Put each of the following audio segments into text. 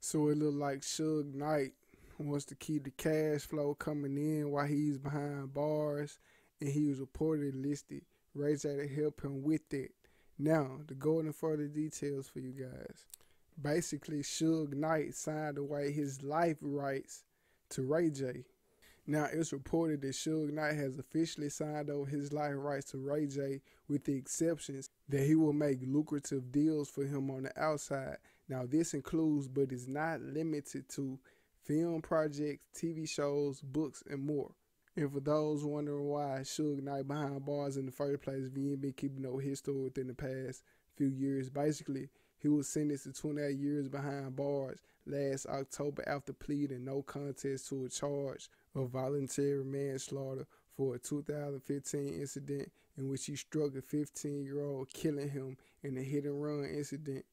So it looked like Suge Knight wants to keep the cash flow coming in while he's behind bars, and he was reportedly listed Ray J to help him with it. Now, to go into further details for you guys. Basically, Suge Knight signed away his life rights to Ray J. Now, it's reported that Suge Knight has officially signed over his life rights to Ray J, with the exceptions that he will make lucrative deals for him on the outside. Now, this includes, but is not limited to, film projects, TV shows, books, and more. And for those wondering why Suge Knight behind bars in the first place, he ain't been keeping no history within the past few years, basically, he was sentenced to 28 years behind bars last October after pleading no contest to a charge of voluntary manslaughter for a 2015 incident in which he struck a 15 year old, killing him in a hit and run incident.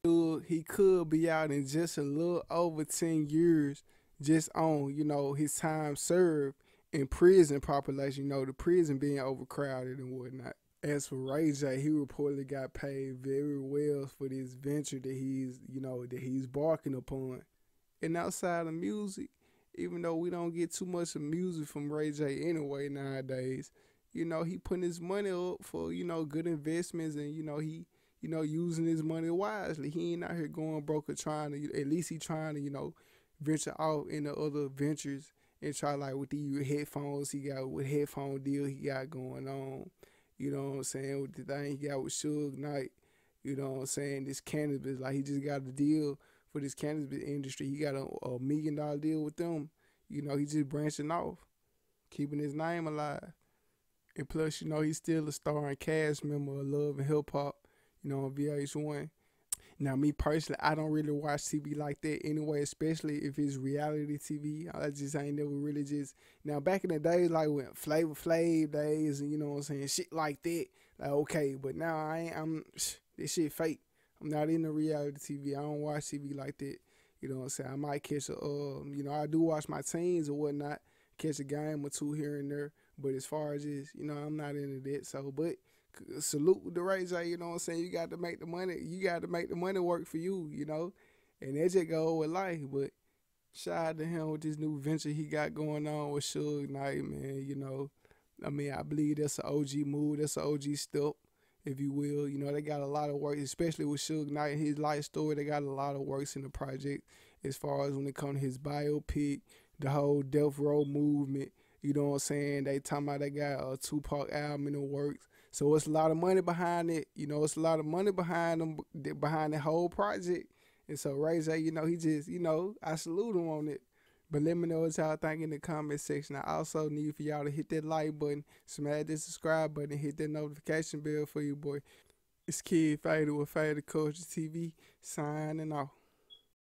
He could be out in just a little over 10 years just on, you know, his time served in prison population, you know, the prison being overcrowded and whatnot. As for Ray J, he reportedly got paid very well for this venture that he's, you know, that he's barking upon. And outside of music, even though we don't get too much of music from Ray J anyway nowadays, you know, he putting his money up for, you know, good investments and, you know, he, you know, using his money wisely. He ain't out here going broke or trying to, at least he trying to, you know, venture out into other ventures and try like with the headphones he got with headphone deal he got going on. You know what I'm saying? With the thing he got with Suge Knight. You know what I'm saying? This cannabis, like he just got a deal for this cannabis industry. He got a, a million dollar deal with them. You know, he's just branching off, keeping his name alive. And plus, you know, he's still a star and cast member of Love and Hip Hop, you know, on VH1. Now, me personally, I don't really watch TV like that anyway, especially if it's reality TV. I just ain't never really just. Now, back in the days, like when Flavor Flav days, and you know what I'm saying, shit like that, like okay, but now I ain't, I'm, this shit fake. I'm not in the reality TV. I don't watch TV like that. You know what I'm saying? I might catch a, um, you know, I do watch my teams or whatnot, catch a game or two here and there. But as far as just, you know, I'm not into that. So, but salute with the J, you know what I'm saying? You got to make the money. You got to make the money work for you, you know? And that just go with life. But shout out to him with this new venture he got going on with Suge Knight, man. You know, I mean, I believe that's an OG move. That's an OG step, if you will. You know, they got a lot of work, especially with Suge Knight, and his life story. They got a lot of works in the project as far as when it comes to his biopic, the whole Death Row movement. You know what I'm saying? They talking about they got a Tupac album in the works. So it's a lot of money behind it. You know, it's a lot of money behind them, behind the whole project. And so Ray J, you know, he just, you know, I salute him on it. But let me know what y'all think in the comment section. I also need for y'all to hit that like button, smash that subscribe button, hit that notification bell for you, boy. It's Kidd Faded with Faded Culture TV, signing off.